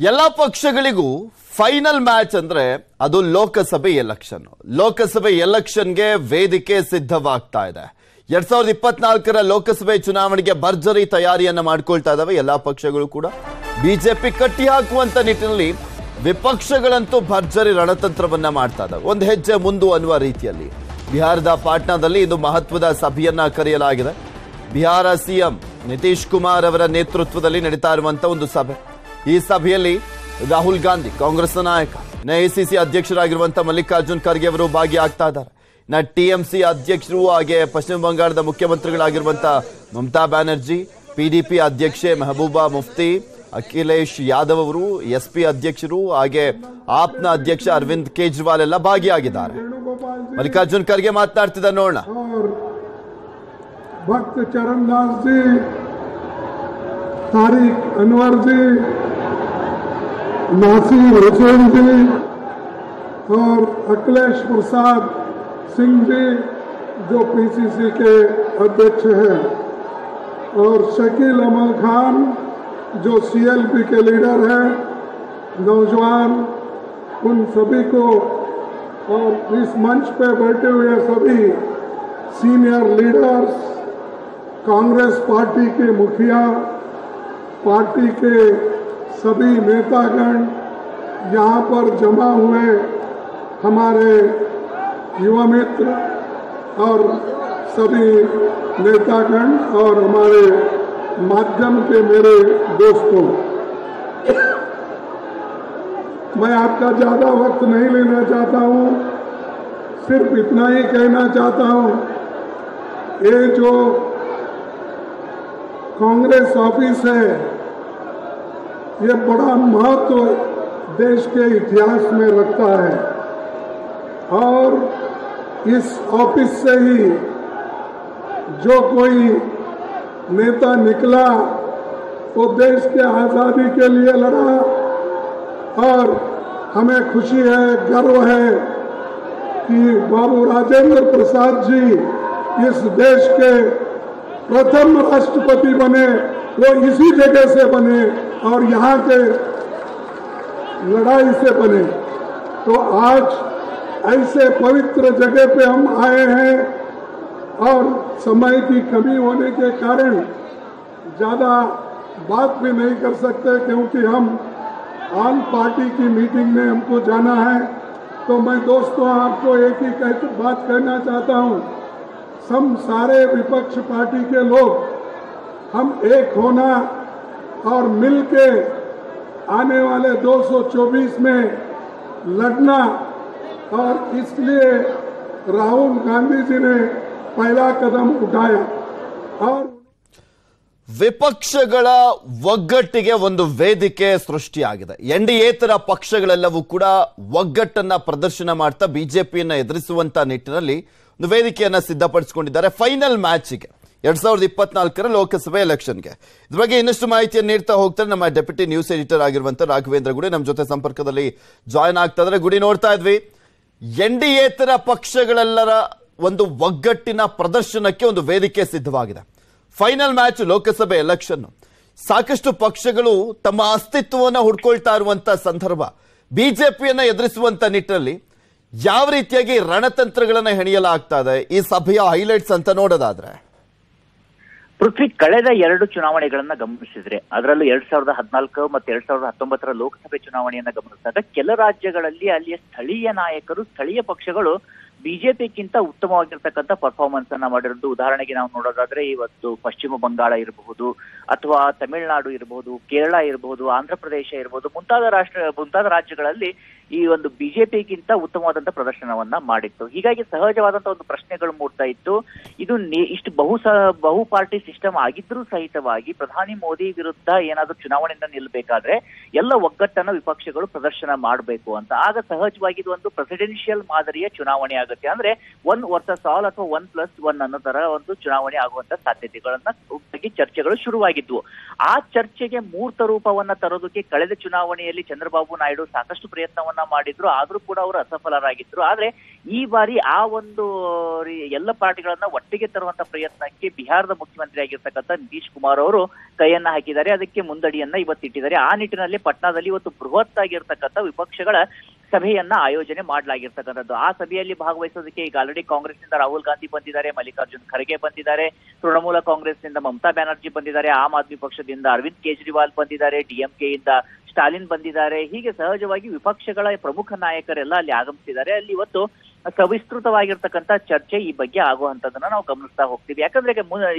ಎಲ್ಲ ಪಕ್ಷಗಳಿಗೂ final match ಅಂದ್ರೆ ಅದು ಲೋಕಸಭೆ ಎಲೆಕ್ಷನ್. ಲೋಕಸಭೆ ಎಲೆಕ್ಷನ್ಗೆ ವೇದಿಕೆ ಸಿದ್ಧವಾಗ್ತಾ ಇದೆ. ಎರಡ್ ಸಾವಿರದ ಇಪ್ಪತ್ನಾಲ್ಕರ ಲೋಕಸಭೆ ಚುನಾವಣೆಗೆ ಭರ್ಜರಿ ತಯಾರಿಯನ್ನ ಮಾಡ್ಕೊಳ್ತಾ ಇದಾವೆ ಎಲ್ಲಾ ಪಕ್ಷಗಳು ಕೂಡ. ಬಿಜೆಪಿ ಕಟ್ಟಿ ಹಾಕುವಂತ ನಿಟ್ಟಿನಲ್ಲಿ ವಿಪಕ್ಷಗಳಂತೂ ಭರ್ಜರಿ ರಣತಂತ್ರವನ್ನ ಮಾಡ್ತಾ ಇದಾವೆ. ಒಂದು ಹೆಜ್ಜೆ ಮುಂದು ಅನ್ನುವ ರೀತಿಯಲ್ಲಿ. ಬಿಹಾರದ ಪಾಟ್ನಾದಲ್ಲಿ ಇದು ಮಹತ್ವದ ಸಭೆಯನ್ನ ಕರೆಯಲಾಗಿದೆ. ಬಿಹಾರ ಸಿಎಂ ನಿತೀಶ್ ಕುಮಾರ್ ಅವರ ನೇತೃತ್ವದಲ್ಲಿ ನಡೀತಾ ಇರುವಂತಹ ಒಂದು ಸಭೆ. ಈ ಸಭೆಯಲ್ಲಿ ರಾಹುಲ್ ಗಾಂಧಿ, ಕಾಂಗ್ರೆಸ್ನ ನಾಯಕ, ನ ಎಸಿಸಿ ಅಧ್ಯಕ್ಷರಾಗಿರುವಂತಹ ಮಲ್ಲಿಕಾರ್ಜುನ್ ಖರ್ಗೆ ಅವರು ಭಾಗಿಯಾಗ್ತಾ ಇದ್ದಾರೆ. ನ ಟಿಎಂಸಿ ಅಧ್ಯಕ್ಷರು ಹಾಗೆ ಪಶ್ಚಿಮ ಬಂಗಾಳದ ಮುಖ್ಯಮಂತ್ರಿಗಳಾಗಿರುವಂತಹ ಮಮತಾ ಬ್ಯಾನರ್ಜಿ ಪಿಡಿಪಿ ಅಧ್ಯಕ್ಷೆ ಮೆಹಬೂಬಾ ಮುಫ್ತಿ, ಅಖಿಲೇಶ್ ಯಾದವ್ ಅವರು, ಎಸ್ ಪಿ ಅಧ್ಯಕ್ಷರು ಹಾಗೆ ಆಪ್ನ ಅಧ್ಯಕ್ಷ ಅರವಿಂದ್ ಕೇಜ್ರಿವಾಲ್ ಎಲ್ಲ ಭಾಗಿಯಾಗಿದ್ದಾರೆ. ಮಲ್ಲಿಕಾರ್ಜುನ್ ಖರ್ಗೆ ಮಾತನಾಡ್ತಿದ್ದ ನೋಡೋಣ. ಭಕ್ತ ಜಿ, ತಾರೀಖ್ ಅನ್ವರ್ नासिर हुसैन जी और अखिलेश प्रसाद सिंह जी, जो पीसीसी के अध्यक्ष हैं, और शकील अमल खान, जो सीएलपी के लीडर हैं, नौजवान, उन सभी को, और इस मंच पे बैठे हुए सभी सीनियर लीडर्स कांग्रेस पार्टी के मुखिया, पार्टी के सभी नेतागण यहाँ पर जमा हुए हमारे युवा मित्र और सभी नेतागण और हमारे माध्यम के मेरे दोस्तों, मैं आपका ज़्यादा वक्त नहीं लेना चाहता हूँ, सिर्फ़ इतना ही कहना चाहता हूँ, ये जो कांग्रेस ऑफ़िस है ये बड़ा महत्व देश के इतिहास में रखता है। और इस ऑफ़िस से ही जो कोई नेता निकला, वो देश के आज़ादी के लिए लड़ा। और हमें खुशी है, गर्व है कि बाबू राजेंद्र प्रसाद जी इस देश के प्रथम राष्ट्रपति बने। वो इसी जगह से बने और यहाँ के लड़ाई से बने। तो आज ऐसे पवित्र जगह पे हम आए हैं और समय की कमी होने के कारण ज़्यादा बात भी नहीं कर सकते क्योंकि हम आम पार्टी की मीटिंग में हमको जाना है। तो मैं दोस्तों, आपको एक ही बात कहना चाहता हूँ। हम सारे विपक्ष पार्टी के लोग हम एक होना और मिलके आने वाले 224 में लड़ना और इसलिए राहुल गांधी जी ने पहला कदम उठाया और ವಿಪಕ್ಷಗಳ ಒಗ್ಗಟ್ಟಿಗೆ ಒಂದು ವೇದಿಕೆ ಸೃಷ್ಟಿಯಾಗಿದೆ ಎನ್ ಡಿ ಎತರ ಪಕ್ಷಗಳೆಲ್ಲವೂ ಕೂಡ ಒಗ್ಗಟ್ಟನ್ನ ಪ್ರದರ್ಶನ ಮಾಡ್ತಾ ಬಿಜೆಪಿಯನ್ನ ಎದುರಿಸುವಂತ ನಿಟ್ಟಿನಲ್ಲಿ ಒಂದು ವೇದಿಕೆಯನ್ನ ಸಿದ್ಧಪಡಿಸಿಕೊಂಡಿದ್ದಾರೆ ಫೈನಲ್ ಮ್ಯಾಚ್ಗೆ ಎರಡ್ ಸಾವಿರದ ಇಪ್ಪತ್ನಾಲ್ಕರ ಲೋಕಸಭೆ ಎಲೆಕ್ಷನ್ಗೆ. ಇದ್ರ ಬಗ್ಗೆ ಇನ್ನಷ್ಟು ಮಾಹಿತಿಯನ್ನು ನೀಡ್ತಾ ಹೋಗ್ತಾರೆ ನಮ್ಮ ಡೆಪ್ಯೂಟಿ ನ್ಯೂಸ್ ಎಡಿಟರ್ ಆಗಿರುವಂತ ರಾಘವೇಂದ್ರ ಗುಡಿ. ನಮ್ಮ ಜೊತೆ ಸಂಪರ್ಕದಲ್ಲಿ ಜಾಯ್ನ್ ಆಗ್ತಾ ಇದ್ರೆ ಗುಡಿ ನೋಡ್ತಾ ಇದ್ವಿ. ಎನ್ ಡಿ ಪಕ್ಷಗಳೆಲ್ಲರ ಒಂದು ಒಗ್ಗಟ್ಟಿನ ಪ್ರದರ್ಶನಕ್ಕೆ ಒಂದು ವೇದಿಕೆ ಸಿದ್ಧವಾಗಿದೆ. Final match Lok Sabha election. ಸಾಕಷ್ಟು ಪಕ್ಷಗಳು ತಮ್ಮ ಅಸ್ತಿತ್ವವನ್ನು ಹುಡ್ಕೊಳ್ತಾ ಇರುವಂತ ಸಂದರ್ಭ. ಬಿಜೆಪಿಯನ್ನ ಎದುರಿಸುವಂತ ನಿಟ್ಟಿನಲ್ಲಿ ಯಾವ ರೀತಿಯಾಗಿ ರಣತಂತ್ರಗಳನ್ನು ಹೆಣೆಯಲಾಗ್ತಾ ಇದೆ? ಈ ಸಭೆಯ ಹೈಲೈಟ್ಸ್ ಅಂತ ನೋಡೋದಾದ್ರೆ ಪೃಥ್ವಿ ಕಳೆದ ಎರಡು ಚುನಾವಣೆಗಳನ್ನ ಗಮನಿಸಿದ್ರೆ, ಅದರಲ್ಲೂ ಎರಡ್ ಸಾವಿರದ ಹದಿನಾಲ್ಕು ಮತ್ತು ಎರಡ್ ಸಾವಿರದ ಹತ್ತೊಂಬತ್ತರ ಲೋಕಸಭೆ ಚುನಾವಣೆಯನ್ನ ಗಮನಿಸಿದಾಗ ಕೆಲ ರಾಜ್ಯಗಳಲ್ಲಿ ಅಲ್ಲಿಯ ಸ್ಥಳೀಯ ನಾಯಕರು, ಸ್ಥಳೀಯ ಪಕ್ಷಗಳು ಬಿಜೆಪಿಗಿಂತ ಉತ್ತಮವಾಗಿರ್ತಕ್ಕಂಥ ಪರ್ಫಾರ್ಮೆನ್ಸ್ ಅನ್ನ ಮಾಡಿರೋದು. ಉದಾಹರಣೆಗೆ ನಾವು ನೋಡೋದಾದ್ರೆ ಇವತ್ತು ಪಶ್ಚಿಮ ಬಂಗಾಳ ಇರಬಹುದು, ಅಥವಾ ತಮಿಳುನಾಡು ಇರಬಹುದು, ಕೇರಳ ಇರಬಹುದು, ಆಂಧ್ರ ಪ್ರದೇಶ ಇರಬಹುದು, ಮುಂತಾದ ರಾಷ್ಟ್ರ, ಮುಂತಾದ ರಾಜ್ಯಗಳಲ್ಲಿ ಈ ಒಂದು ಬಿಜೆಪಿಗಿಂತ ಉತ್ತಮವಾದಂತಹ ಪ್ರದರ್ಶನವನ್ನ ಮಾಡಿತ್ತು. ಹೀಗಾಗಿ ಸಹಜವಾದಂತಹ ಒಂದು ಪ್ರಶ್ನೆಗಳು ಮೂಡ್ತಾ ಇತ್ತು. ಇದು ಇಷ್ಟು ಬಹು ಬಹು ಪಾರ್ಟಿ ಸಿಸ್ಟಮ್ ಆಗಿದ್ರೂ ಸಹಿತವಾಗಿ ಪ್ರಧಾನಿ ಮೋದಿ ವಿರುದ್ಧ ಏನಾದ್ರೂ ಚುನಾವಣೆಯಿಂದ ನಿಲ್ಬೇಕಾದ್ರೆ ಎಲ್ಲ ಒಗ್ಗಟ್ಟನ್ನ ವಿಪಕ್ಷಗಳು ಪ್ರದರ್ಶನ ಮಾಡಬೇಕು ಅಂತ. ಆಗ ಸಹಜವಾಗಿ ಇದು ಒಂದು ಪ್ರೆಸಿಡೆನ್ಷಿಯಲ್ ಮಾದರಿಯ ಚುನಾವಣೆ ಆಗುತ್ತೆ. ಅಂದ್ರೆ ಒನ್ ವರ್ಸಸ್ ಆಲ್ ಅಥವಾ ಒನ್ ಪ್ಲಸ್ ಒನ್ ಅನ್ನೋ ತರ ಒಂದು ಚುನಾವಣೆ ಆಗುವಂತ ಸಾಧ್ಯತೆಗಳನ್ನ ಚರ್ಚೆಗಳು ಶುರುವಾಗಿದ್ವು. ಆ ಚರ್ಚೆಗೆ ಮೂರ್ತ ರೂಪವನ್ನ ತರೋದಕ್ಕೆ ಕಳೆದ ಚುನಾವಣೆಯಲ್ಲಿ ಚಂದ್ರಬಾಬು ನಾಯ್ಡು ಸಾಕಷ್ಟು ಪ್ರಯತ್ನವನ್ನ ಮಾಡಿದ್ರು, ಆದ್ರೂ ಕೂಡ ಅವರು ಅಸಫಲರಾಗಿದ್ರು. ಆದ್ರೆ ಈ ಬಾರಿ ಆ ಒಂದು ಎಲ್ಲ ಪಾರ್ಟಿಗಳನ್ನ ಒಟ್ಟಿಗೆ ತರುವಂತ ಪ್ರಯತ್ನಕ್ಕೆ ಬಿಹಾರದ ಮುಖ್ಯಮಂತ್ರಿ ಆಗಿರ್ತಕ್ಕಂಥ ನಿತೀಶ್ ಕುಮಾರ್ ಅವರು ಕೈಯನ್ನ ಹಾಕಿದ್ದಾರೆ. ಅದಕ್ಕೆ ಮುಂದಡಿಯನ್ನ ಇವತ್ತಿಟ್ಟಿದ್ದಾರೆ ಆ ನಿಟ್ಟಿನಲ್ಲಿ ಪಟ್ನಾದಲ್ಲಿ ಇವತ್ತು ಬೃಹತ್ ಆಗಿರ್ತಕ್ಕಂಥ ವಿಪಕ್ಷಗಳ ಸಭೆಯನ್ನ ಆಯೋಜನೆ ಮಾಡಲಾಗಿರ್ತಕ್ಕಂಥದ್ದು. ಆ ಸಭೆಯಲ್ಲಿ ಭಾಗವಹಿಸೋದಕ್ಕೆ ಈಗ ಆಲ್ರೆಡಿ ಕಾಂಗ್ರೆಸ್ನಿಂದ ರಾಹುಲ್ ಗಾಂಧಿ ಬಂದಿದ್ದಾರೆ, ಮಲ್ಲಿಕಾರ್ಜುನ್ ಖರ್ಗೆ ಬಂದಿದ್ದಾರೆ, ತೃಣಮೂಲ ಕಾಂಗ್ರೆಸ್ನಿಂದ ಮಮತಾ ಬ್ಯಾನರ್ಜಿ ಬಂದಿದ್ದಾರೆ, ಆಮ್ ಆದ್ಮಿ ಪಕ್ಷದಿಂದ ಅರವಿಂದ್ ಕೇಜ್ರಿವಾಲ್ ಬಂದಿದ್ದಾರೆ ಡಿಎಂಕೆಯಿಂದ ಸ್ಟಾಲಿನ್ ಬಂದಿದ್ದಾರೆ, ಹೀಗೆ ಸಹಜವಾಗಿ ವಿಪಕ್ಷಗಳ ಪ್ರಮುಖ ನಾಯಕರೆಲ್ಲ ಅಲ್ಲಿ ಆಗಮಿಸಿದ್ದಾರೆ. ಅಲ್ಲಿ ಇವತ್ತು ಸವಿಸ್ತೃತವಾಗಿರ್ತಕ್ಕಂಥ ಚರ್ಚೆ ಈ ಬಗ್ಗೆ ಆಗುವಂತದನ್ನ ನಾವು ಗಮನಿಸ್ತಾ ಹೋಗ್ತೀವಿ. ಯಾಕಂದ್ರೆ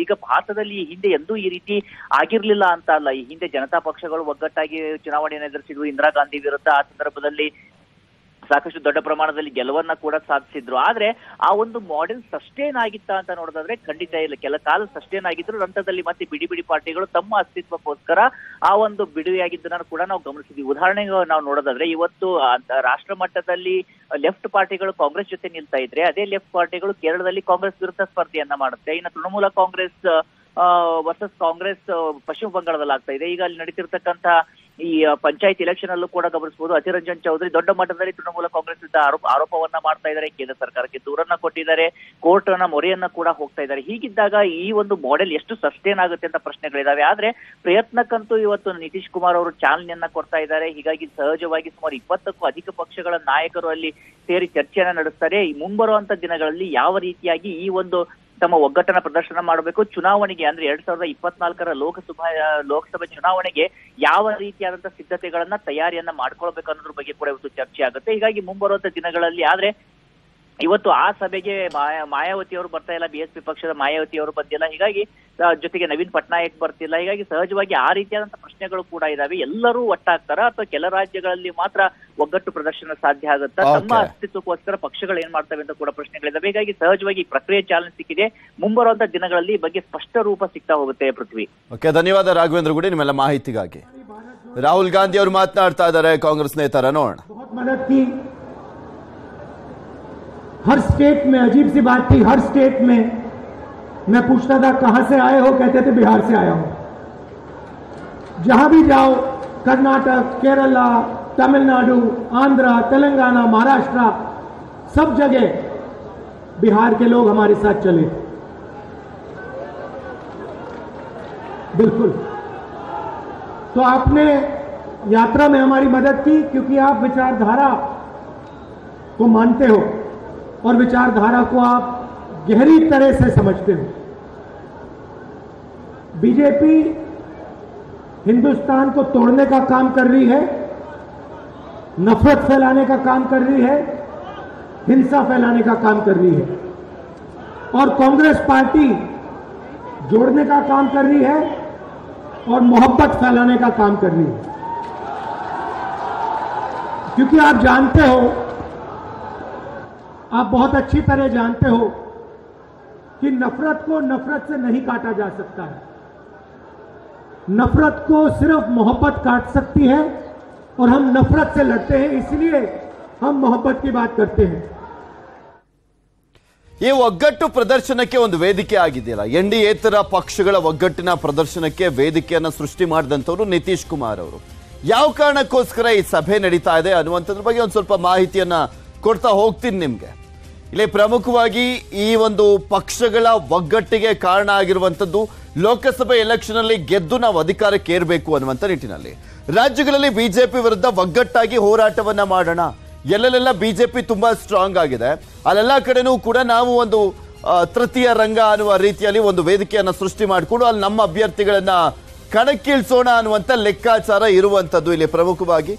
ಈಗ ಭಾರತದಲ್ಲಿ ಹಿಂದೆ ಎಂದೂ ಈ ರೀತಿ ಆಗಿರ್ಲಿಲ್ಲ ಅಂತ ಅಲ್ಲ. ಈ ಹಿಂದೆ ಜನತಾ ಪಕ್ಷಗಳು ಒಗ್ಗಟ್ಟಾಗಿ ಚುನಾವಣೆಯನ್ನು ಎದುರಿಸಿದ್ವು. ಇಂದಿರಾ ಗಾಂಧಿ ವಿರುದ್ಧ ಆ ಸಂದರ್ಭದಲ್ಲಿ ಸಾಕಷ್ಟು ದೊಡ್ಡ ಪ್ರಮಾಣದಲ್ಲಿ ಗೆಲುವನ್ನ ಕೂಡ ಸಾಧಿಸಿದ್ರು. ಆದ್ರೆ ಆ ಒಂದು ಮಾಡೆಲ್ ಸಸ್ಟೇನ್ ಆಗಿತ್ತ ಅಂತ ನೋಡೋದಾದ್ರೆ ಖಂಡಿತ ಇಲ್ಲ. ಕೆಲ ಕಾಲ ಸಸ್ಟೇನ್ ಆಗಿದ್ರು. ನಂತರದಲ್ಲಿ ಮತ್ತೆ ಬಿಡಿ ಬಿಡಿ ಪಾರ್ಟಿಗಳು ತಮ್ಮ ಅಸ್ತಿತ್ವಕ್ಕೋಸ್ಕರ ಆ ಒಂದು ಬಿಡುವೆಯಾಗಿದ್ದನ್ನ ಕೂಡ ನಾವು ಗಮನಿಸಿದ್ವಿ. ಉದಾಹರಣೆಗೆ ನಾವು ನೋಡೋದಾದ್ರೆ ಇವತ್ತು ರಾಷ್ಟ್ರ ಮಟ್ಟದಲ್ಲಿ ಲೆಫ್ಟ್ ಪಾರ್ಟಿಗಳು ಕಾಂಗ್ರೆಸ್ ಜೊತೆ ನಿಲ್ತಾ ಇದ್ರೆ ಅದೇ ಲೆಫ್ಟ್ ಪಾರ್ಟಿಗಳು ಕೇರಳದಲ್ಲಿ ಕಾಂಗ್ರೆಸ್ ವಿರುದ್ಧ ಸ್ಪರ್ಧೆಯನ್ನ ಮಾಡುತ್ತೆ. ಇನ್ನು ತೃಣಮೂಲ ಕಾಂಗ್ರೆಸ್ ವರ್ಸಸ್ ಕಾಂಗ್ರೆಸ್ ಪಶ್ಚಿಮ ಬಂಗಾಳದಲ್ಲಿ ಆಗ್ತಾ ಇದೆ. ಈಗ ಅಲ್ಲಿ ನಡೀತಿರ್ತಕ್ಕಂಥ ಈ ಪಂಚಾಯತ್ ಇಲೆಕ್ಷನ್ ಅಲ್ಲೂ ಕೂಡ ಗಮನಿಸಬಹುದು ಅತಿರಂಜನ್ ರಂಜನ್ ಚೌಧರಿ ದೊಡ್ಡ ಮಟ್ಟದಲ್ಲಿ ತೃಣಮೂಲ ಕಾಂಗ್ರೆಸ್ ವಿರುದ್ಧ ಆರೋಪ, ಆರೋಪವನ್ನ ಮಾಡ್ತಾ ಇದ್ದಾರೆ. ಕೇಂದ್ರ ಸರ್ಕಾರಕ್ಕೆ ದೂರನ್ನ ಕೊಟ್ಟಿದ್ದಾರೆ. ಕೋರ್ಟ್ನ ಮೊರೆಯನ್ನ ಕೂಡ ಹೋಗ್ತಾ ಇದ್ದಾರೆ. ಹೀಗಿದ್ದಾಗ ಈ ಒಂದು ಮಾಡೆಲ್ ಎಷ್ಟು ಸಸ್ಟೇನ್ ಆಗುತ್ತೆ ಅಂತ ಪ್ರಶ್ನೆಗಳಿದಾವೆ. ಆದ್ರೆ ಪ್ರಯತ್ನಕ್ಕಂತೂ ಇವತ್ತು ನಿತೀಶ್ ಕುಮಾರ್ ಅವರು ಚಾಲನೆಯನ್ನ ಕೊಡ್ತಾ ಇದ್ದಾರೆ. ಹೀಗಾಗಿ ಸಹಜವಾಗಿ ಸುಮಾರು ಇಪ್ಪತ್ತಕ್ಕೂ ಅಧಿಕ ಪಕ್ಷಗಳ ನಾಯಕರು ಅಲ್ಲಿ ಸೇರಿ ಚರ್ಚೆಯನ್ನ ನಡೆಸ್ತಾರೆ. ಈ ಮುಂಬರುವಂತ ದಿನಗಳಲ್ಲಿ ಯಾವ ರೀತಿಯಾಗಿ ಈ ಒಂದು ತಮ್ಮ ಒಗ್ಗಟ್ಟನ್ನ ಪ್ರದರ್ಶನ ಮಾಡಬೇಕು. ಚುನಾವಣೆಗೆ ಅಂದ್ರೆ ಎರಡ್ ಸಾವಿರದ ಇಪ್ಪತ್ನಾಲ್ಕರ ಲೋಕಸಭಾ, ಲೋಕಸಭೆ ಚುನಾವಣೆಗೆ ಯಾವ ರೀತಿಯಾದಂತಹ ಸಿದ್ಧತೆಗಳನ್ನ, ತಯಾರಿಯನ್ನ ಮಾಡ್ಕೊಳ್ಬೇಕು ಅನ್ನೋದ್ರ ಬಗ್ಗೆ ಕೂಡ ಇವತ್ತು ಚರ್ಚೆ ಆಗುತ್ತೆ. ಹೀಗಾಗಿ ಮುಂಬರುವಂತ ದಿನಗಳಲ್ಲಿ ಆದ್ರೆ ಇವತ್ತು ಆ ಸಭೆಗೆ ಮಾಯಾವತಿ ಅವರು ಬರ್ತಾ ಇಲ್ಲ ಬಿಎಸ್ಪಿ ಪಕ್ಷದ ಮಾಯಾವತಿ ಅವರು ಬಂದಿಲ್ಲ. ಹೀಗಾಗಿ ಜೊತೆಗೆ ನವೀನ್ ಪಟ್ನಾಯಕ್ ಬರ್ತಿಲ್ಲ. ಹೀಗಾಗಿ ಸಹಜವಾಗಿ ಆ ರೀತಿಯಾದಂತಹ ಪ್ರಶ್ನೆಗಳು ಕೂಡ ಇದಾವೆ. ಎಲ್ಲರೂ ಒಟ್ಟಾಗ್ತಾರ? ಅಥವಾ ಕೆಲ ರಾಜ್ಯಗಳಲ್ಲಿ ಮಾತ್ರ ಒಗ್ಗಟ್ಟು ಪ್ರದರ್ಶನ ಸಾಧ್ಯ ಆಗುತ್ತಾ? ತಮ್ಮ ಅಸ್ತಿತ್ವಕ್ಕೋಸ್ಕರ ಪಕ್ಷಗಳು ಏನ್ ಮಾಡ್ತವೆ ಅಂತ ಕೂಡ ಪ್ರಶ್ನೆಗಳಿದಾವೆ. ಹೀಗಾಗಿ ಸಹಜವಾಗಿ ಪ್ರಕ್ರಿಯೆ ಚಾಲನೆ ಸಿಕ್ಕಿದೆ. ಮುಂಬರುವಂತಹ ದಿನಗಳಲ್ಲಿ ಬಗ್ಗೆ ಸ್ಪಷ್ಟ ರೂಪ ಸಿಗ್ತಾ ಹೋಗುತ್ತೆ ಪೃಥ್ವಿ. ಓಕೆ ಧನ್ಯವಾದ ರಾಘವೇಂದ್ರ ಗುಡಿ ನಿಮ್ಮೆಲ್ಲ ಮಾಹಿತಿಗಾಗಿ. ರಾಹುಲ್ ಗಾಂಧಿ ಅವರು ಮಾತನಾಡ್ತಾ ಇದ್ದಾರೆ ಕಾಂಗ್ರೆಸ್ ನೇತಾರ ನೋಡೋಣ हर स्टेट में, अजीब सी बात थी, हर स्टेट में। मैं पूछता था, कहाँ से आए हो? कहते थे, बिहार से आया हूँ। जहाँ भी जाओ, कर्नाटक, केरला, तमिलनाडु, आंध्र, तेलंगाना, महाराष्ट्र, सब जगह बिहार के लोग हमारे साथ चले। बिल्कुल। तो आपने यात्रा में हमारी मदद की, क्योंकि आप विचारधारा को मानते हो। और विचारधारा को आप गहरी तरह से समझते हो। बीजेपी हिंदुस्तान को तोड़ने का काम कर रही है, नफरत फैलाने का काम कर रही है, हिंसा फैलाने का काम कर रही है। और कांग्रेस पार्टी जोड़ने का काम कर रही है और मोहब्बत फैलाने का काम कर रही है। क्योंकि आप जानते हो आप बहुत अच्छी तरह जानते हो कि नफरत को नफरत से नहीं काटा जा सकता है नफरत को सिर्फ मोहब्बत काट सकती है और हम नफरत से लड़ते हैं इसलिए हम मोहब्बत की बात करते हैं ಈ ಒಗ್ಗಟ್ಟು ಪ್ರದರ್ಶನಕ್ಕೆ ಒಂದು ವೇದಿಕೆ ಆಗಿದೆಯಲ್ಲ ಎನ್ ಡಿ ಏತರ ಪಕ್ಷಗಳ ಒಗ್ಗಟ್ಟಿನ ಪ್ರದರ್ಶನಕ್ಕೆ ವೇದಿಕೆಯನ್ನ ಸೃಷ್ಟಿ ಮಾಡಿದಂಥವ್ರು ನಿತೀಶ್ ಕುಮಾರ್ ಅವರು ಯಾವ ಕಾರಣಕ್ಕೋಸ್ಕರ ಈ ಸಭೆ ನಡೀತಾ ಇದೆ ಅನ್ನುವಂಥದ್ರ ಬಗ್ಗೆ ಒಂದು ಸ್ವಲ್ಪ ಮಾಹಿತಿಯನ್ನ ಕೊಡ್ತಾ ಹೋಗ್ತೀನಿ ನಿಮ್ಗೆ ಇಲ್ಲಿ ಪ್ರಮುಖವಾಗಿ ಈ ಒಂದು ಪಕ್ಷಗಳ ಒಗ್ಗಟ್ಟಿಗೆ ಕಾರಣ ಆಗಿರುವಂಥದ್ದು ಲೋಕಸಭೆ ಎಲೆಕ್ಷನ್ ಅಲ್ಲಿ ಗೆದ್ದು ನಾವು ಅಧಿಕಾರಕ್ಕೆ ಏರಬೇಕು ಅನ್ನುವಂಥ ನಿಟ್ಟಿನಲ್ಲಿ. ರಾಜ್ಯಗಳಲ್ಲಿ ಬಿಜೆಪಿ ವಿರುದ್ಧ ಒಗ್ಗಟ್ಟಾಗಿ ಹೋರಾಟವನ್ನ ಮಾಡೋಣ. ಎಲ್ಲೆಲ್ಲ ಬಿಜೆಪಿ ತುಂಬಾ ಸ್ಟ್ರಾಂಗ್ ಆಗಿದೆ. ಅಲ್ಲೆಲ್ಲ ಕಡೆನೂ ಕೂಡ ನಾವು ಒಂದು ತೃತೀಯ ರಂಗ ಅನ್ನುವ ರೀತಿಯಲ್ಲಿ ಒಂದು ವೇದಿಕೆಯನ್ನು ಸೃಷ್ಟಿ ಮಾಡಿಕೊಂಡು ಅಲ್ಲಿ ನಮ್ಮ ಅಭ್ಯರ್ಥಿಗಳನ್ನ ಕಣಕ್ಕಿಳಿಸೋಣ ಅನ್ನುವಂಥ ಲೆಕ್ಕಾಚಾರ ಇರುವಂಥದ್ದು ಇಲ್ಲಿ ಪ್ರಮುಖವಾಗಿ.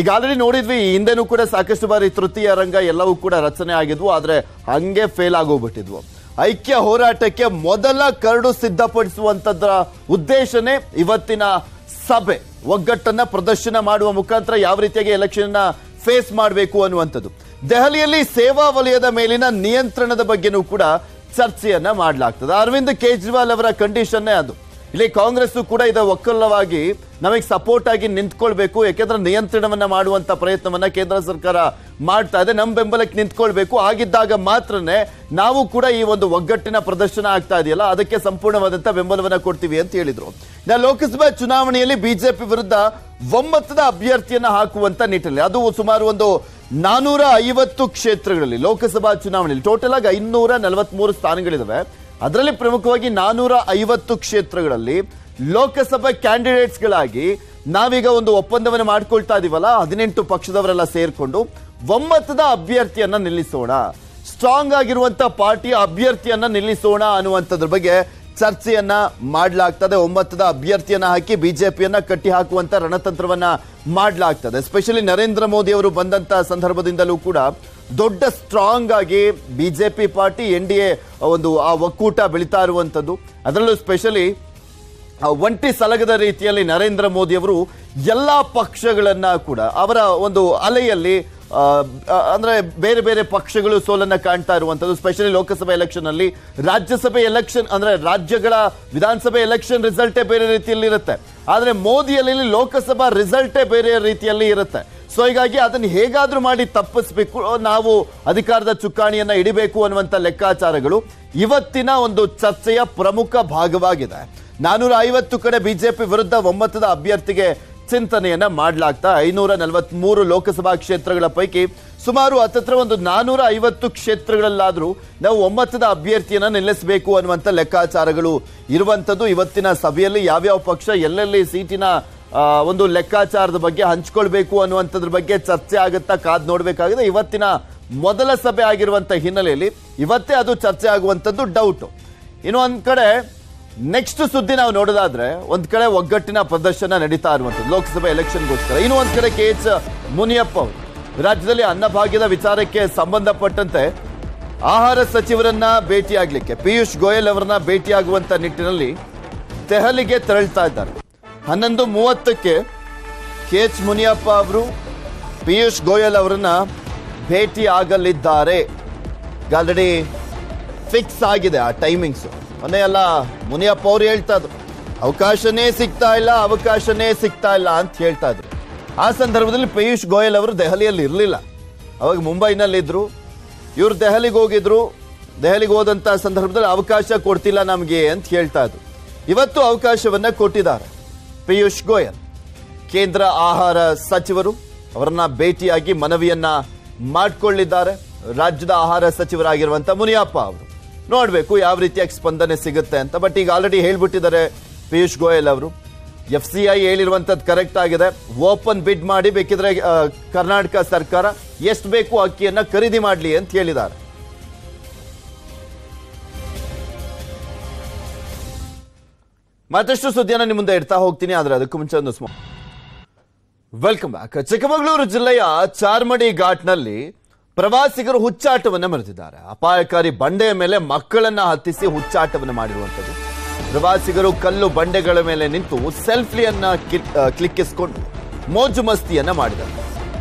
ಈಗ ಆಲ್ರೆಡಿ ನೋಡಿದ್ವಿ ಹಿಂದೆನೂ ಕೂಡ ಸಾಕಷ್ಟು ಬಾರಿ ತೃತೀಯ ರಂಗ ಎಲ್ಲವೂ ಕೂಡ ರಚನೆ ಆಗಿದ್ವು, ಆದರೆ ಹಂಗೆ ಫೇಲ್ ಆಗೋಗ್ಬಿಟ್ಟಿದ್ವು. ಐಕ್ಯ ಹೋರಾಟಕ್ಕೆ ಮೊದಲ ಕರಡು ಸಿದ್ಧಪಡಿಸುವಂತದ್ರ ಉದ್ದೇಶನೇ ಇವತ್ತಿನ ಸಭೆ. ಒಗ್ಗಟ್ಟನ್ನ ಪ್ರದರ್ಶನ ಮಾಡುವ ಮುಖಾಂತರ ಯಾವ ರೀತಿಯಾಗಿ ಎಲೆಕ್ಷನ್ ಫೇಸ್ ಮಾಡಬೇಕು ಅನ್ನುವಂಥದ್ದು. ದೆಹಲಿಯಲ್ಲಿ ಸೇವಾ ವಲಯದ ಮೇಲಿನ ನಿಯಂತ್ರಣದ ಬಗ್ಗೆನೂ ಕೂಡ ಚರ್ಚೆಯನ್ನ ಮಾಡಲಾಗ್ತದೆ. ಅರವಿಂದ್ ಕೇಜ್ರಿವಾಲ್ ಅವರ ಕಂಡೀಷನ್ನೇ ಅದು. ಇಲ್ಲಿ ಕಾಂಗ್ರೆಸ್ ಕೂಡ ಇದರ ಒಕ್ಕಲವಾಗಿ ನಮಗೆ ಸಪೋರ್ಟ್ ಆಗಿ ನಿಂತ್ಕೊಳ್ಬೇಕು ಯಾಕೆಂದ್ರೆ ನಿಯಂತ್ರಣವನ್ನ ಮಾಡುವಂತ ಪ್ರಯತ್ನವನ್ನ ಕೇಂದ್ರ ಸರ್ಕಾರ ಮಾಡ್ತಾ ಇದೆ. ನಮ್ಮ ಬೆಂಬಲಕ್ಕೆ ನಿಂತ್ಕೊಳ್ಬೇಕು. ಆಗಿದ್ದಾಗ ಮಾತ್ರನೇ ನಾವು ಕೂಡ ಈ ಒಂದು ಒಗ್ಗಟ್ಟಿನ ಪ್ರದರ್ಶನ ಆಗ್ತಾ ಇದೆಯಲ್ಲ, ಅದಕ್ಕೆ ಸಂಪೂರ್ಣವಾದಂತ ಬೆಂಬಲವನ್ನ ಕೊಡ್ತೀವಿ ಅಂತ ಹೇಳಿದ್ರು. ನಾ ಲೋಕಸಭಾ ಚುನಾವಣೆಯಲ್ಲಿ ಬಿಜೆಪಿ ವಿರುದ್ಧ ಒಮ್ಮತದ ಅಭ್ಯರ್ಥಿಯನ್ನ ಹಾಕುವಂತ ನಿಟ್ಟಿನಲ್ಲಿ, ಅದು ಸುಮಾರು ಒಂದು ನಾನೂರ ಐವತ್ತು ಕ್ಷೇತ್ರಗಳಲ್ಲಿ, ಲೋಕಸಭಾ ಚುನಾವಣೆಯಲ್ಲಿ ಟೋಟಲ್ ಆಗಿ ಐನೂರ ನಲವತ್ಮೂರು ಸ್ಥಾನಗಳಿದಾವೆ. ಅದರಲ್ಲಿ ಪ್ರಮುಖವಾಗಿ ನಾನೂರ ಐವತ್ತು ಕ್ಷೇತ್ರಗಳಲ್ಲಿ ಲೋಕಸಭಾ ಕ್ಯಾಂಡಿಡೇಟ್ಸ್ಗಳಾಗಿ ನಾವೀಗ ಒಂದು ಒಪ್ಪಂದವನ್ನು ಮಾಡ್ಕೊಳ್ತಾ ಇದೀವಲ್ಲ, ಹದಿನೆಂಟು ಪಕ್ಷದವರೆಲ್ಲ ಸೇರಿಕೊಂಡು ಒಮ್ಮತದ ಅಭ್ಯರ್ಥಿಯನ್ನ ನಿಲ್ಲಿಸೋಣ. ಸ್ಟ್ರಾಂಗ್ ಆಗಿರುವಂತ ಪಾರ್ಟಿಯ ಅಭ್ಯರ್ಥಿಯನ್ನ ನಿಲ್ಲಿಸೋಣ ಅನ್ನುವಂಥದ್ರ ಬಗ್ಗೆ ಚರ್ಚೆಯನ್ನ ಮಾಡಲಾಗ್ತದೆ. ಒಮ್ಮತದ ಅಭ್ಯರ್ಥಿಯನ್ನ ಹಾಕಿ ಬಿಜೆಪಿಯನ್ನ ಕಟ್ಟಿ ಹಾಕುವಂತ ರಣತಂತ್ರವನ್ನ ಮಾಡಲಾಗ್ತದೆ. ಎಸ್ಪೆಷಲಿ ನರೇಂದ್ರ ಮೋದಿ ಅವರು ಬಂದಂತ ಸಂದರ್ಭದಿಂದಲೂ ಕೂಡ ದೊಡ್ಡ ಸ್ಟ್ರಾಂಗ್ ಆಗಿ BJP party, N D A ಒಂದು ಆ ಒಕ್ಕೂಟ ಬೆಳೀತಾ ಇರುವಂಥದ್ದು. ಅದರಲ್ಲೂ ಸ್ಪೆಷಲಿ ಒಂಟಿ ಸಲಗದ ರೀತಿಯಲ್ಲಿ ನರೇಂದ್ರ ಮೋದಿ ಅವರು ಎಲ್ಲ ಪಕ್ಷಗಳನ್ನ ಕೂಡ ಅವರ ಒಂದು ಅಲೆಯಲ್ಲಿ ಅಂದ್ರೆ ಬೇರೆ ಬೇರೆ ಪಕ್ಷಗಳು ಸೋಲನ್ನ ಕಾಣ್ತಾ ಇರುವಂತದ್ದು ಸ್ಪೆಷಲಿ ಲೋಕಸಭೆ ಎಲೆಕ್ಷನ್ ಅಲ್ಲಿ. ರಾಜ್ಯಸಭೆ ಎಲೆಕ್ಷನ್ ಅಂದ್ರೆ ರಾಜ್ಯಗಳ ವಿಧಾನಸಭೆ ಎಲೆಕ್ಷನ್ ರಿಸಲ್ಟೇ ಬೇರೆ ರೀತಿಯಲ್ಲಿ ಇರುತ್ತೆ. ಆದರೆ ಮೋದಿಯಲ್ಲಿ ಲೋಕಸಭಾ ರಿಸಲ್ಟೇ ಬೇರೆ ರೀತಿಯಲ್ಲಿ ಇರುತ್ತೆ. ಸೊ ಹೀಗಾಗಿ ಅದನ್ನು ಹೇಗಾದರೂ ಮಾಡಿ ತಪ್ಪಿಸ್ಬೇಕು, ನಾವು ಅಧಿಕಾರದ ಚುಕ್ಕಾಣಿಯನ್ನು ಹಿಡಿಬೇಕು ಅನ್ನುವಂತ ಲೆಕ್ಕಾಚಾರಗಳು ಇವತ್ತಿನ ಒಂದು ಚರ್ಚೆಯ ಪ್ರಮುಖ ಭಾಗವಾಗಿದೆ. ನಾನೂರ ಐವತ್ತು ಕಡೆ ಬಿಜೆಪಿ ವಿರುದ್ಧ ಒಮ್ಮತದ ಅಭ್ಯರ್ಥಿಗೆ ಚಿಂತನೆಯನ್ನ ಮಾಡಲಾಗ್ತಾ ಐನೂರ ನಲವತ್ಮೂರು ಲೋಕಸಭಾ ಕ್ಷೇತ್ರಗಳ ಪೈಕಿ ಸುಮಾರು ಹತ್ತತ್ರ ಒಂದು ನಾನೂರ ಐವತ್ತು ಕ್ಷೇತ್ರಗಳಲ್ಲಾದರೂ ನಾವು ಒಮ್ಮತದ ಅಭ್ಯರ್ಥಿಯನ್ನು ನಿಲ್ಲಿಸಬೇಕು ಅನ್ನುವಂಥ ಲೆಕ್ಕಾಚಾರಗಳು ಇರುವಂಥದ್ದು ಇವತ್ತಿನ ಸಭೆಯಲ್ಲಿ ಯಾವ್ಯಾವ ಪಕ್ಷ ಎಲ್ಲೆಲ್ಲಿ ಸೀಟಿನ ಒಂದು ಲೆಕ್ಕಾಚಾರದ ಬಗ್ಗೆ ಹಂಚ್ಕೊಳ್ಬೇಕು ಅನ್ನುವಂಥದ್ರ ಬಗ್ಗೆ ಚರ್ಚೆ ಆಗುತ್ತಾ ಕಾದ್ ನೋಡಬೇಕಾಗಿದೆ. ಇವತ್ತಿನ ಮೊದಲ ಸಭೆ ಆಗಿರುವಂಥ ಹಿನ್ನೆಲೆಯಲ್ಲಿ ಇವತ್ತೇ ಅದು ಚರ್ಚೆ ಆಗುವಂಥದ್ದು ಡೌಟು ಇನ್ನೊಂದು ಕಡೆ ನೆಕ್ಸ್ಟ್ ಸುದ್ದಿ ನಾವು ನೋಡೋದಾದ್ರೆ, ಒಂದ್ ಕಡೆ ಒಗ್ಗಟ್ಟಿನ ಪ್ರದರ್ಶನ ನಡೀತಾ ಇರುವಂತದ್ದು ಲೋಕಸಭೆ ಎಲೆಕ್ಷನ್ಗೋಸ್ಕರ. ಇನ್ನು ಒಂದ್ ಕಡೆ ಕೆ ಎಚ್ ಮುನಿಯಪ್ಪ ಅವರು. ರಾಜ್ಯದಲ್ಲಿ ಅನ್ನಭಾಗ್ಯದ ವಿಚಾರಕ್ಕೆ ಸಂಬಂಧಪಟ್ಟಂತೆ ಆಹಾರ ಸಚಿವರನ್ನ ಭೇಟಿಯಾಗಲಿಕ್ಕೆ, ಪಿಯೂಷ್ ಗೋಯಲ್ ಅವರನ್ನ ಭೇಟಿಯಾಗುವಂತ ನಿಟ್ಟಿನಲ್ಲಿ ದೆಹಲಿಗೆ ತೆರಳ್ತಾ ಇದ್ದಾರೆ. ಹನ್ನೊಂದು ಮೂವತ್ತಕ್ಕೆ ಕೆ ಎಚ್ ಮುನಿಯಪ್ಪ ಅವರು, ಪಿಯೂಷ್ ಗೋಯಲ್ ಅವರನ್ನ ಭೇಟಿ ಆಗಲಿದ್ದಾರೆ ಆಲ್ರೆಡಿ ಫಿಕ್ಸ್ ಆಗಿದೆ ಆ ಟೈಮಿಂಗ್ಸ್ ಮೊನ್ನೆ ಎಲ್ಲ ಮುನಿಯಪ್ಪ ಅವ್ರು ಹೇಳ್ತಾ ಇದ್ರು ಅವಕಾಶನೇ ಸಿಗ್ತಾ ಇಲ್ಲ, ಅವಕಾಶನೇ ಸಿಗ್ತಾ ಇಲ್ಲ ಅಂತ ಹೇಳ್ತಾ ಇದ್ರು ಆ ಸಂದರ್ಭದಲ್ಲಿ ಪಿಯೂಷ್ ಗೋಯಲ್ ಅವರು ದೆಹಲಿಯಲ್ಲಿ ಇರಲಿಲ್ಲ. ಅವಾಗ ಮುಂಬೈನಲ್ಲಿದ್ದರು ಇವರು ದೆಹಲಿಗೆ ಹೋಗಿದ್ರು, ದೆಹಲಿಗೆ ಹೋದಂಥ ಸಂದರ್ಭದಲ್ಲಿ ಅವಕಾಶ ಕೊಡ್ತಿಲ್ಲ ನಮಗೆ ಅಂತ ಹೇಳ್ತಾ ಇದ್ರು ಇವತ್ತು ಅವಕಾಶವನ್ನ ಕೊಟ್ಟಿದ್ದಾರೆ ಪಿಯೂಷ್ ಗೋಯಲ್. ಕೇಂದ್ರ ಆಹಾರ ಸಚಿವರು ಅವರನ್ನ ಭೇಟಿಯಾಗಿ ಮನವಿಯನ್ನ ಮಾಡಿಕೊಳ್ಳಿದ್ದಾರೆ. ರಾಜ್ಯದ ಆಹಾರ ಸಚಿವರಾಗಿರುವಂಥ ಮುನಿಯಪ್ಪ ಅವರು. ನೋಡ್ಬೇಕು ಯಾವ ರೀತಿಯಾಗಿ ಸ್ಪಂದನೆ ಸಿಗುತ್ತೆ ಅಂತ. ಬಟ್ ಈಗ ಆಲ್ರೆಡಿ ಹೇಳ್ಬಿಟ್ಟಿದ್ದಾರೆ ಪಿಯೂಷ್ ಗೋಯಲ್ ಅವರು. ಎಫ್ ಸಿ ಐ ಹೇಳಿರುವಂಥದ್ದು ಕರೆಕ್ಟ್ ಆಗಿದೆ. ಓಪನ್ ಬಿಡ್ ಮಾಡಿ ಬೇಕಿದ್ರೆ ಕರ್ನಾಟಕ ಸರ್ಕಾರ ಎಷ್ಟು ಬೇಕು ಅಕ್ಕಿಯನ್ನು ಖರೀದಿ ಮಾಡಲಿ ಅಂತ ಹೇಳಿದ್ದಾರೆ. ಮತ್ತಷ್ಟು ಸುದ್ದಿಯನ್ನು ನಿಮ್ಮ ಮುಂದೆ ಇಡ್ತಾ ಹೋಗ್ತೀನಿ, ಆದರೆ ಅದಕ್ಕೂ ಮುಂಚೆ ಒಂದು ವೆಲ್ಕಮ್ ಬ್ಯಾಕ್ ಚಿಕ್ಕಮಗಳೂರು ಜಿಲ್ಲೆಯ ಚಾರ್ಮಡಿ ಘಾಟ್ನಲ್ಲಿ ಪ್ರವಾಸಿಗರು ಹುಚ್ಚಾಟವನ್ನು ಮರೆತಿದ್ದಾರೆ. ಅಪಾಯಕಾರಿ ಬಂಡೆಯ ಮೇಲೆ ಮಕ್ಕಳನ್ನ ಹತ್ತಿಸಿ ಹುಚ್ಚಾಟವನ್ನು ಮಾಡಿರುವಂಥದ್ದು. ಪ್ರವಾಸಿಗರು ಕಲ್ಲು ಬಂಡೆಗಳ ಮೇಲೆ ನಿಂತು ಸೆಲ್ಫಿಯನ್ನ ಕ್ಲಿಕ್ಕಿಸ್ಕೊಂಡು ಮೋಜು ಮಸ್ತಿಯನ್ನ ಮಾಡಿದ್ದಾರೆ.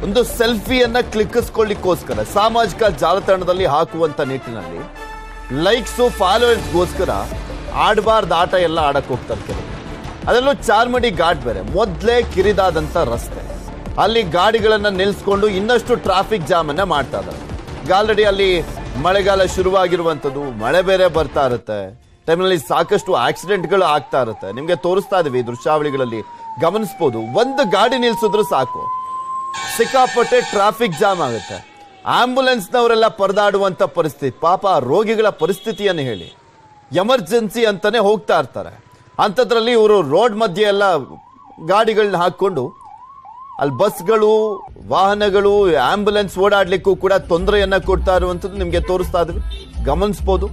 ಒಂದು ಸೆಲ್ಫಿಯನ್ನ ಕ್ಲಿಕ್ಕಿಸ್ಕೊಳ್ಳಿಕ್ಕೋಸ್ಕರ, ಸಾಮಾಜಿಕ ಜಾಲತಾಣದಲ್ಲಿ ಹಾಕುವಂತ ನಿಟ್ಟಿನಲ್ಲಿ ಲೈಕ್ಸು ಫಾಲೋವರ್ಸ್ಗೋಸ್ಕರ ಆಡಬಾರ್ದು ಆಟ ಎಲ್ಲ ಆಡಕ್ಕೆ ಹೋಗ್ತಾರೆ ಕೆಲವು ಅದರಲ್ಲೂ ಚಾರ್ಮಡಿ ಘಾಟ್ ಬೇರೆ, ಮೊದಲೇ ಕಿರಿದಾದಂಥ ರಸ್ತೆ. ಅಲ್ಲಿ ಗಾಡಿಗಳನ್ನ ನಿಲ್ಲಿಸ್ಕೊಂಡು ಇನ್ನಷ್ಟು ಟ್ರಾಫಿಕ್ ಜಾಮ್ ಅನ್ನ ಮಾಡ್ತಾ ಇದ್ದಾರೆ. ಆಲ್ರೆಡಿ ಅಲ್ಲಿ ಮಳೆಗಾಲ ಶುರುವಾಗಿರುವಂಥದ್ದು, ಮಳೆ ಬೇರೆ ಬರ್ತಾ ಇರುತ್ತೆ. ಟೈಮ್ನಲ್ಲಿ ಸಾಕಷ್ಟು ಆಕ್ಸಿಡೆಂಟ್ಗಳು ಆಗ್ತಾ ಇರುತ್ತೆ. ನಿಮಗೆ ತೋರಿಸ್ತಾ ಇದೀವಿ ದೃಶ್ಯಾವಳಿಗಳಲ್ಲಿ. ಗಮನಿಸ್ಬೋದು, ಒಂದು ಗಾಡಿ ನಿಲ್ಸಿದ್ರು ಸಾಕು. ಸಿಕ್ಕಾಪಟ್ಟೆ ಟ್ರಾಫಿಕ್ ಜಾಮ್ ಆಗುತ್ತೆ. ಆಂಬುಲೆನ್ಸ್ನವರೆಲ್ಲ ಪರದಾಡುವಂತ ಪರಿಸ್ಥಿತಿ, ಪಾಪ ರೋಗಿಗಳ ಪರಿಸ್ಥಿತಿಯನ್ನು ಹೇಳಿ. ಎಮರ್ಜೆನ್ಸಿ ಅಂತಾನೆ ಹೋಗ್ತಾ ಇರ್ತಾರೆ. ಅಂಥದ್ರಲ್ಲಿ ಇವರು ರೋಡ್ ಮಧ್ಯೆ ಎಲ್ಲ ಗಾಡಿಗಳನ್ನ ಹಾಕ್ಕೊಂಡು ಅಲ್ಲಿ ಬಸ್ಗಳು, ವಾಹನಗಳು ಆಂಬ್ಯುಲೆನ್ಸ್ ಓಡಾಡ್ಲಿಕ್ಕೂ ಕೂಡ ತೊಂದರೆಯನ್ನ ಕೊಡ್ತಾ ಇರುವಂಥದ್ದು ನಿಮಗೆ ತೋರಿಸ್ತಾ ಇದ್ವಿ. ಗಮನಿಸ್ಬೋದು.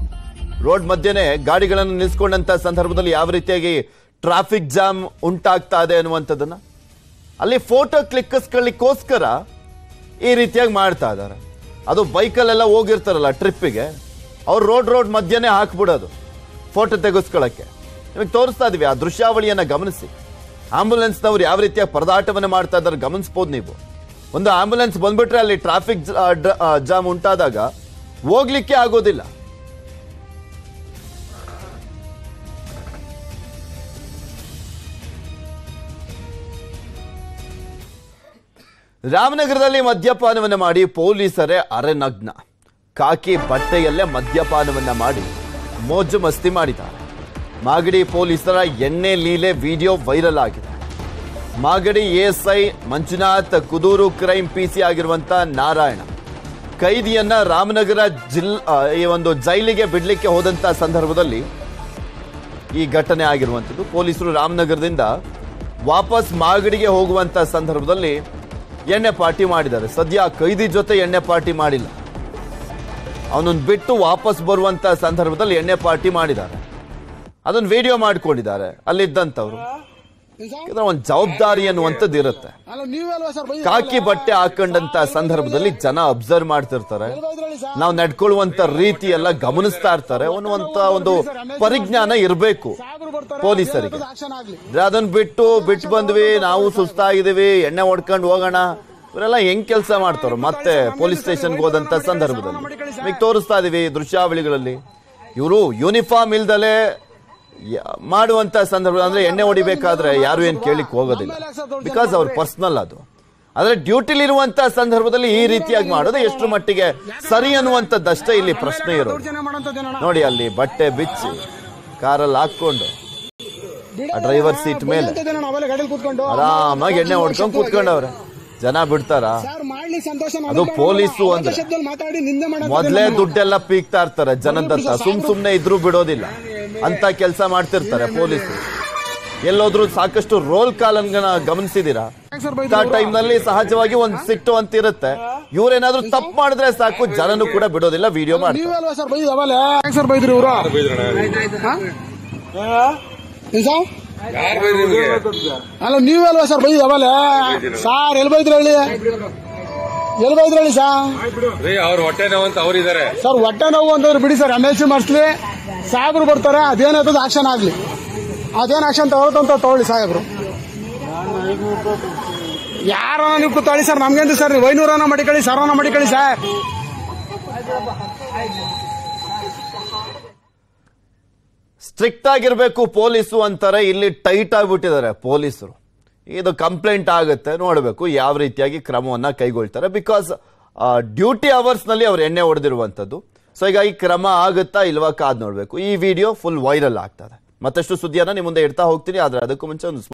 ರೋಡ್ ಮಧ್ಯೆನೆ ಗಾಡಿಗಳನ್ನು ನಿಲ್ಸ್ಕೊಂಡಂತ ಸಂದರ್ಭದಲ್ಲಿ ಯಾವ ರೀತಿಯಾಗಿ ಟ್ರಾಫಿಕ್ ಜಾಮ್ ಉಂಟಾಗ್ತಾ ಇದೆ ಅನ್ನುವಂಥದ್ದನ್ನ ಅಲ್ಲಿ ಫೋಟೋ ಕ್ಲಿಕ್ಕಿಸ್ಕೊಳ್ಳಿಕ್ಕೋಸ್ಕರ ಈ ರೀತಿಯಾಗಿ ಮಾಡ್ತಾ ಇದ್ದಾರೆ. ಅದು ಬೈಕಲ್ಲೆಲ್ಲ ಹೋಗಿರ್ತಾರಲ್ಲ ಟ್ರಿಪ್ಪಿಗೆ, ಅವ್ರು ರೋಡ್ ರೋಡ್ ಮಧ್ಯೆನೇ ಹಾಕ್ಬಿಡೋದು ಫೋಟೋ ತೆಗೆಸ್ಕೊಳ್ಳೋಕ್ಕೆ. ನಿಮಗೆ ತೋರಿಸ್ತಾ ಇದ್ವಿ, ಆ ದೃಶ್ಯಾವಳಿಯನ್ನು ಗಮನಿಸಿ. ಆಂಬ್ಯುಲೆನ್ಸ್ನವ್ರು ಯಾವ ರೀತಿಯ ಪರದಾಟವನ್ನು ಮಾಡ್ತಾ ಇದ್ದಾರೆ ಗಮನಿಸ್ಬೋದು ನೀವು. ಒಂದು ಆಂಬುಲೆನ್ಸ್ ಬಂದ್ಬಿಟ್ರೆ ಅಲ್ಲಿ ಟ್ರಾಫಿಕ್ ಜಾಮ್ ಉಂಟಾದಾಗ ಹೋಗ್ಲಿಕ್ಕೆ ಆಗೋದಿಲ್ಲ. ರಾಮನಗರದಲ್ಲಿ ಮದ್ಯಪಾನವನ್ನು ಮಾಡಿ ಪೊಲೀಸರೇ ಅರೆನಗ್ನ ಕಾಕಿ ಬಟ್ಟೆಯಲ್ಲೇ ಮದ್ಯಪಾನವನ್ನ ಮಾಡಿ ಮೋಜು ಮಸ್ತಿ ಮಾಡಿದ್ದಾರೆ. ಮಾಗಡಿ ಪೊಲೀಸರ ಎಣ್ಣೆ ಲೀಲೆ ವಿಡಿಯೋ ವೈರಲ್ ಆಗಿದೆ. Magadi ASI Manjunath Kudur crime PC ಆಗಿರುವಂತ ನಾರಾಯಣ. ಕೈದಿಯನ್ನ ರಾಮನಗರ ಜಿಲ್ ಈ ಒಂದು ಜೈಲಿಗೆ ಬಿಡಲಿಕ್ಕೆ ಹೋದಂತ ಸಂದರ್ಭದಲ್ಲಿ ಈ ಘಟನೆ ಆಗಿರುವಂಥದ್ದು. ಪೊಲೀಸರು ರಾಮನಗರದಿಂದ ವಾಪಸ್ ಮಾಗಡಿಗೆ ಹೋಗುವಂತ ಸಂದರ್ಭದಲ್ಲಿ ಎಣ್ಣೆ ಪಾರ್ಟಿ ಮಾಡಿದ್ದಾರೆ. ಸದ್ಯ ಕೈದಿ ಜೊತೆ ಎಣ್ಣೆ ಪಾರ್ಟಿ ಮಾಡಿಲ್ಲ. ಅವನನ್ನು ಬಿಟ್ಟು ವಾಪಸ್ ಬರುವಂತ ಸಂದರ್ಭದಲ್ಲಿ ಎಣ್ಣೆ ಪಾರ್ಟಿ ಮಾಡಿದ್ದಾರೆ. ಅದನ್ನ ವಿಡಿಯೋ ಮಾಡ್ಕೊಂಡಿದ್ದಾರೆ. ಅಲ್ಲಿದ್ದಂಥವ್ರು. ಯಾಕಂದ್ರೆ ಒಂದು ಜವಾಬ್ದಾರಿ ಅನ್ನುವಂಥದ್ದು ಇರುತ್ತೆ. ಅಲ್ಲ ಕಾಕಿ ಬಟ್ಟೆ ಹಾಕೊಂಡಂತ ಸಂದರ್ಭದಲ್ಲಿ ಜನ ಅಬ್ಸರ್ವ್ ಮಾಡ್ತಿರ್ತಾರೆ. ನಾವು ನಡ್ಕೊಳ್ಳುವಂತ ರೀತಿ ಎಲ್ಲ ಗಮನಿಸ್ತಾ ಇರ್ತಾರೆ. ಅನ್ನುವಂತ ಒಂದು ಪರಿಜ್ಞಾನ ಇರಬೇಕು ಪೊಲೀಸರಿಗೆ. ಅದನ್ನ ಬಿಟ್ಟು ಬಿಟ್ಟು ಬಂದ್ವಿ ನಾವು ಸುಸ್ತಾಗಿದೀವಿ ಎಣ್ಣೆ ಹೊಡ್ಕೊಂಡು ಹೋಗೋಣ. ಇವರೆಲ್ಲ ಹೆಂಗ್ ಕೆಲಸ ಮಾಡ್ತಾರೋ ಮತ್ತೆ ಪೊಲೀಸ್ ಸ್ಟೇಷನ್ಗೆ ಹೋದಂತ ಸಂದರ್ಭದಲ್ಲಿ. ತೋರಿಸ್ತಾ ಇದೀವಿ ದೃಶ್ಯಾವಳಿಗಳಲ್ಲಿ. ಇವರು ಯೂನಿಫಾರ್ಮ್ ಇಲ್ದಲೆ ಮಾಡುವಂತ ಸಂದರ್ಭ ಅಂದ್ರೆ ಎಣ್ಣೆ ಹೊಡಿಬೇಕಾದ್ರೆ ಯಾರು ಏನ್ ಕೇಳಿಕ್ ಹೋಗೋದಿಲ್ಲ. ಬಿಕಾಸ್ ಅವ್ರ ಪರ್ಸನಲ್ ಅದು. ಆದ್ರೆ ಡ್ಯೂಟಿಲಿರುವಂತ ಸಂದರ್ಭದಲ್ಲಿ ಈ ರೀತಿಯಾಗಿ ಮಾಡೋದು ಎಷ್ಟು ಮಟ್ಟಿಗೆ ಸರಿ ಅನ್ನುವಂಥದ್ದಷ್ಟೇ ಇಲ್ಲಿ ಪ್ರಶ್ನೆ ಇರೋದು. ನೋಡಿ ಅಲ್ಲಿ ಬಟ್ಟೆ ಬಿಚ್ಚಿ ಕಾರಲ್ಲಿ ಹಾಕೊಂಡು ಆ ಡ್ರೈವರ್ ಸೀಟ್ ಮೇಲೆ ಆರಾಮಾಗಿ ಎಣ್ಣೆ ಹೊಡ್ಕೊಂಡು ಕೂತ್ಕೊಂಡವ್ರೆ. ಜನ ಬಿಡ್ತಾರ? ಅದು ಪೊಲೀಸು ಅಂದ್ರೆ. ಮೊದ್ಲೇ ದುಡ್ಡೆಲ್ಲ ಪೀಕ್ತಾ ಇರ್ತಾರೆ ಜನದತ್ತ ಸುಮ್ ಸುಮ್ನೆ ಇದ್ರೂ ಬಿಡೋದಿಲ್ಲ. ಅಂತ ಕೆಲಸ ಮಾಡ್ತಿರ್ತಾರೆ ಪೊಲೀಸರು. ಎಲ್ಲೋದ್ರೂ ಸಾಕಷ್ಟು ರೋಲ್ ಕಾಲ್ ಗಮನಿಸಿದೀರಾ? ಆ ಟೈಮ್ನಲ್ಲಿ ಸಹಜವಾಗಿ ಒಂದ್ ಸಿಟ್ಟು ಅಂತ ಇರುತ್ತೆ ಇವ್ರೇನಾದ್ರೂ ತಪ್ಪು ಮಾಡಿದ್ರೆ ಸಾಕು ಜನನು ಕೂಡ ಬಿಡೋದಿಲ್ಲ ವಿಡಿಯೋ ಮಾಡಿ ಅಲ್ಲ ಸರ್ ಬೈದ್ ನೀವಲ್ವಾ ಸರ್. ಬೈ ಅವಲ್ಲ ಸಾರ್ ಎಲ್ಲಿ ಬೈದ್ರಿ ಹೇಳಿ? ಎಲ್ಲಿ ಸರ್ ಅವ್ರ ಹೊಟ್ಟೆ ನೋವು ಅಂತ ಅವ್ರಿದ್ದಾರೆ ಸರ್ ಹೊಟ್ಟೆ ನೋವು ಅಂತಂದ್ರೆ ಬಿಡಿ ಸರ್ ಎಂ ಎಲ್ ಸಿ ಮಾಡಿಸ್ಲಿ. ಸಾಹೇಬ್ರು ಬರ್ತಾರೆ ಅದೇನಾಯ್ತದ ಆಕ್ಷನ್ ಆಗ್ಲಿ. ಅದೇನು ಆಕ್ಷನ್ ತಗೊಳ್ತಂತ ತಗೊಳ್ಳಿ ಸಾಹೇಬ್ರು. ಯಾರ ನೀವು ಕೂತಾಳಿ ಸರ್ ನಮ್ಗೆಂದು ಸರ್ ನೀವು ಐನೂರನ ಮಡಿಕಳಿ ಸಾವಿರನ ಮಡಿಕಳಿ ಸರ್. ಸ್ಟ್ರಿಕ್ಟ್ ಆಗಿರ್ಬೇಕು ಪೊಲೀಸು ಅಂತಾರೆ ಇಲ್ಲಿ ಟೈಟ್ ಆಗಿಬಿಟ್ಟಿದ್ದಾರೆ ಪೊಲೀಸರು. ಇದು ಕಂಪ್ಲೇಂಟ್ ಆಗುತ್ತೆ, ನೋಡಬೇಕು ಯಾವ ರೀತಿಯಾಗಿ ಕ್ರಮವನ್ನ ಕೈಗೊಳ್ತಾರೆ. ಬಿಕಾಸ್ ಡ್ಯೂಟಿ ಅವರ್ಸ್ನಲ್ಲಿ ಅವ್ರು ಎಣ್ಣೆ ಹೊಡೆದಿರುವಂಥದ್ದು. ಸೊ ಈ ಕ್ರಮ ಆಗುತ್ತಾ ಇಲ್ವಾ ಕಾದ್ ನೋಡ್ಬೇಕು. ಈ ವಿಡಿಯೋ ಫುಲ್ ವೈರಲ್ ಆಗ್ತದೆ. ಮತ್ತಷ್ಟು ಸುದ್ದಿಯನ್ನ ನಿಮ್ಮ ಮುಂದೆ ಇಡ್ತಾ ಹೋಗ್ತೀನಿ, ಆದ್ರೆ ಅದಕ್ಕೂ ಮುಂಚೆ ಒಂದು